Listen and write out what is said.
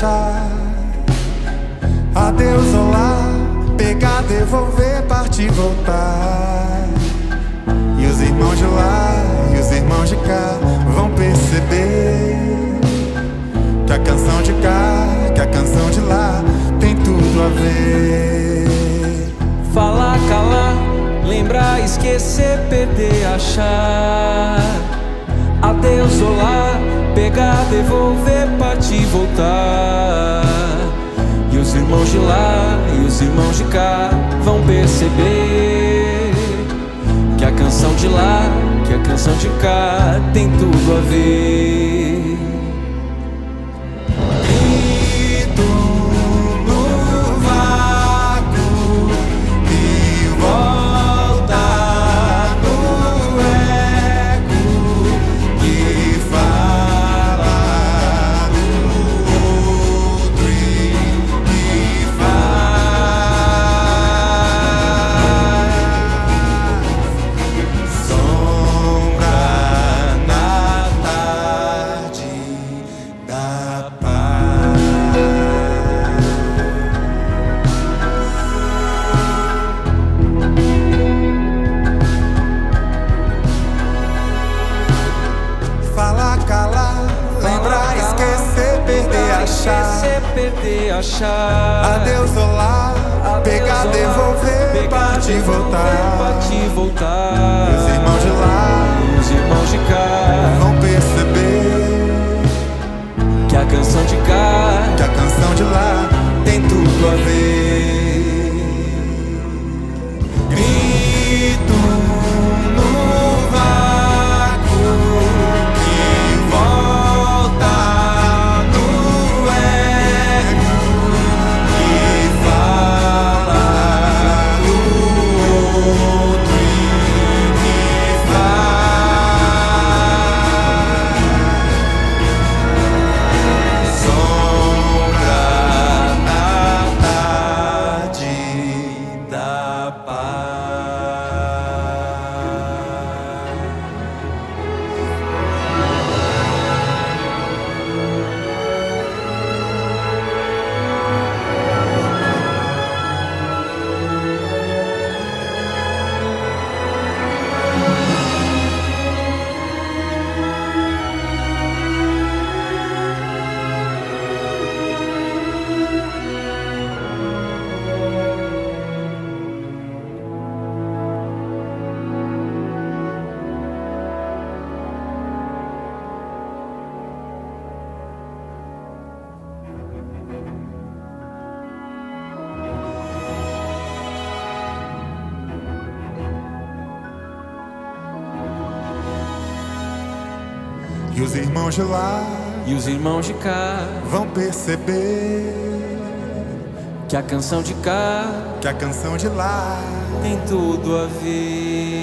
achar. Adeus, olá, pegar, devolver, partir, voltar. E os irmãos de lá e os irmãos de cá vão perceber que a canção de cá, que a canção de lá tem tudo a ver. Falar, calar, lembrar, esquecer, perder, achar. Adeus, olá, pegar, devolver, partir, voltar. E os irmãos de lá e os irmãos de cá vão perceber que a canção de lá, que a canção de cá tem tudo a ver. Achar. Esquecer, perder, achar. Adeus, olá, pegar, olá, devolver, pegar, devolver, voltar. Partir, voltar. Paz. E os irmãos de lá e os irmãos de cá, vão perceber que a canção de cá que a canção de lá tem tudo a ver.